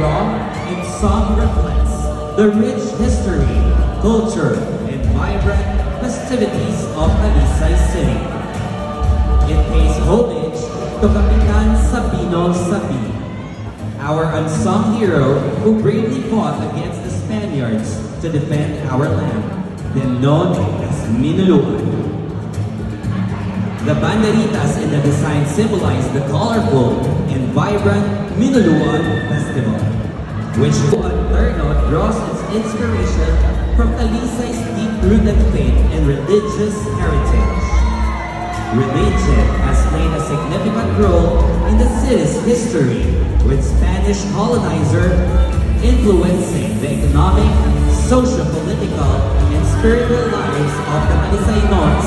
barong in song reflects the rich history, culture, and vibrant festivities of Talisay City. It pays homage to Kapitan Sabino Sabi, our unsung hero who bravely fought against the Spaniards to defend our land, then known as Minuluan. The banderitas in the design symbolize the colorful and vibrant Minuluan Festival, which Terno draws its inspiration from Talisay's deep-rooted faith and religious heritage. Religion has played a significant role in the city's history, with Spanish colonizer influencing the economic, social, political, and spiritual lives of the Talisaynons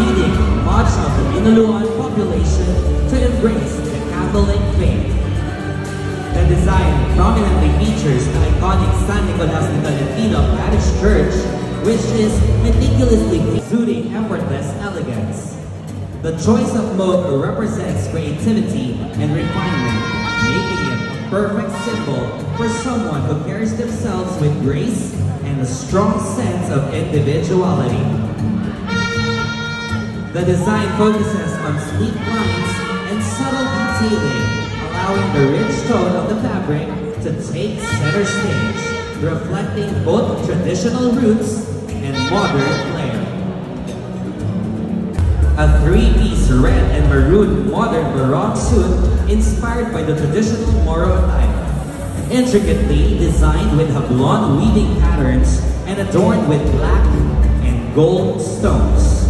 leading much of the Minuluan population to embrace the Catholic faith. The design prominently features the iconic San Nicolas de Tolentino Parish Church, which is meticulously exuding effortless elegance. The choice of mode represents creativity and refinement, making it a perfect symbol for someone who carries themselves with grace and a strong sense of individuality. The design focuses on sleek lines and subtle detailing, allowing the rich tone of the fabric to take center stage, reflecting both traditional roots and modern flair. A three-piece red and maroon modern baroque suit inspired by the traditional Moro attire, intricately designed with hablon weaving patterns and adorned with black and gold stones.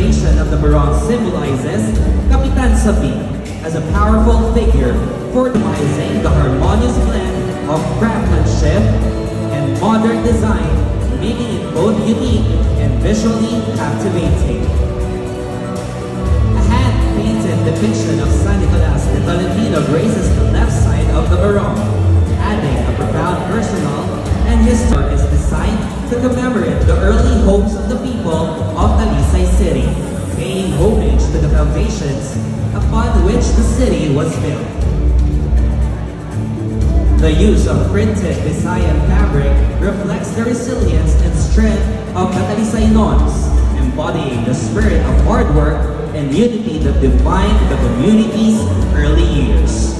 Interpretation of the barong symbolizes Kapitan Sabi as a powerful figure formalizing the harmonious blend of craftsmanship and modern design, making it both unique and visually captivating. A hand-painted depiction of San Nicolas de Tolentino graces the left side of the barong, the foundations upon which the city was built. The use of printed Visayan fabric reflects the resilience and strength of the Talisaynons, embodying the spirit of hard work and unity that defined the community's early years.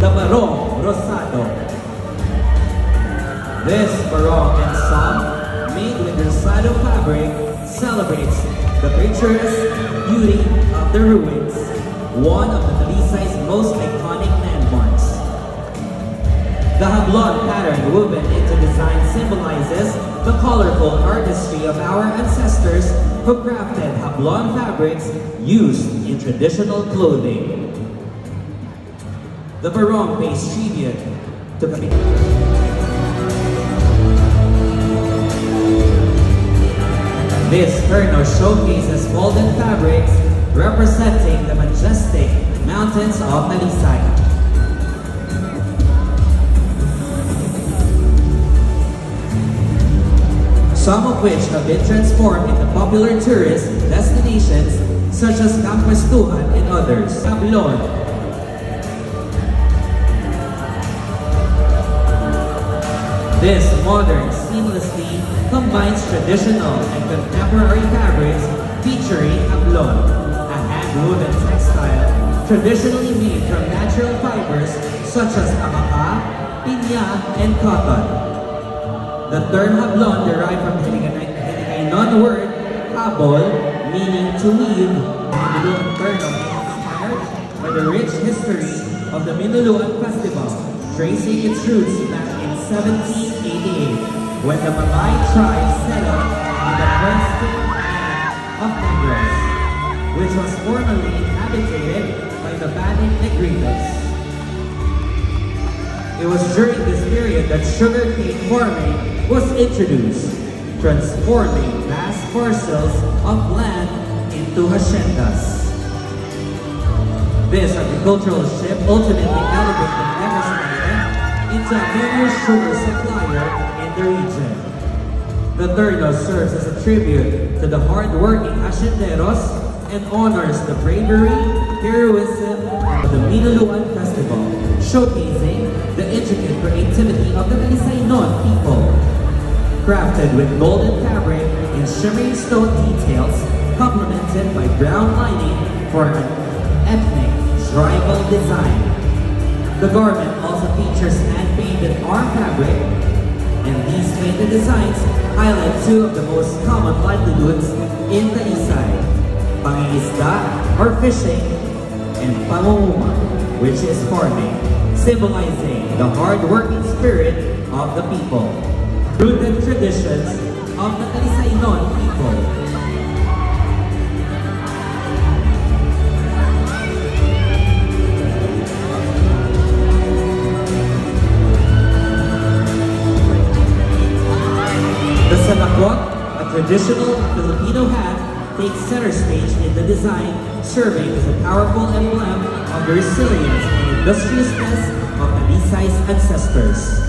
The Barong Rosado this barong and song, made with the Rosado fabric, celebrates the picturesque beauty of the ruins, one of the Talisay's most iconic landmarks. The hablon pattern woven into design symbolizes the colorful artistry of our ancestors who crafted hablon fabrics used in traditional clothing. The barong pays tribute to the This terno showcases folded fabrics representing the majestic mountains of Talisay. Some of which have been transformed into popular tourist destinations such as Campuestohan and others. Hablon, This modern, seamlessly combines traditional and contemporary fabrics featuring hablon, a hand-woven textile traditionally made from natural fibers such as abaca, piña, and cotton. The term hablon derived from the Hiligaynon word habol, meaning to weave, and the term inspired by the rich history of the Minuluan Festival, tracing its roots back 1788 when the Malay tribe settled in the western end of Negros, which was formerly inhabited by the Banic Negritos. It was during this period that sugarcane farming was introduced, transforming vast parcels of land into haciendas. This agricultural shift ultimately elevated A major sugar supplier in the region. The third serves as a tribute to the hard-working hacienderos and honors the bravery, heroism of the Minuluan Festival, showcasing the intricate creativity of the Talisaynon people. Crafted with golden fabric and shimmering stone details, complemented by brown lining for an ethnic tribal design. The garment also features hand-painted arm fabric, and these painted designs highlight two of the most common livelihoods in the Isay, pangingisda or fishing, and pangunguma, which is farming, symbolizing the hard-working spirit of the people. Rooted traditions of the Talisaynon people. Traditional Filipino hat, takes center stage in the design, serving as a powerful emblem of the resilience and industriousness of Talisay's ancestors.